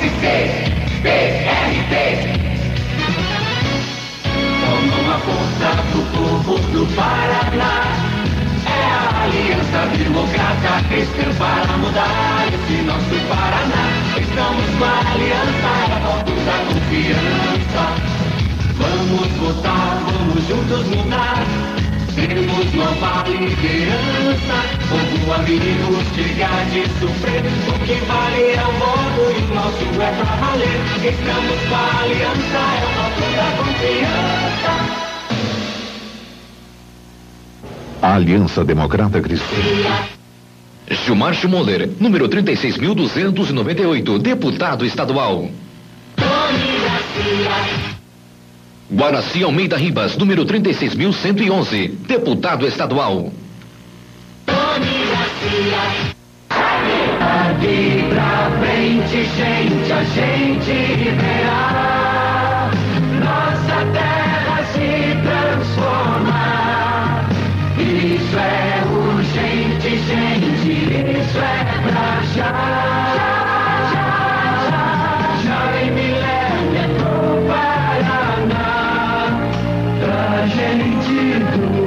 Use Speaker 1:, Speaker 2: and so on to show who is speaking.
Speaker 1: SPBRB. Como uma força pro povo do Paraná. É a aliança democrata cristã para mudar esse nosso Paraná. Estamos com a aliança, é a volta da confiança. Vamos votar, vamos juntos mudar. Temos nova liderança. Povo amigo, chega de sofrer. O que vale é o voto nosso é pra valer. Estamos com a aliança, é o voto da confiança.
Speaker 2: A Aliança Democrata Cristã. Gilmar Schmoller, número 36.298, deputado estadual. Guaraci Almeida Ribas, número 36.111, deputado estadual.
Speaker 1: Daqui frente, gente, a gente verá nossa terra se transformar. Isso é urgente, gente, isso é pra já. Já, já, Jaime Lerner pro Paraná, pra gente do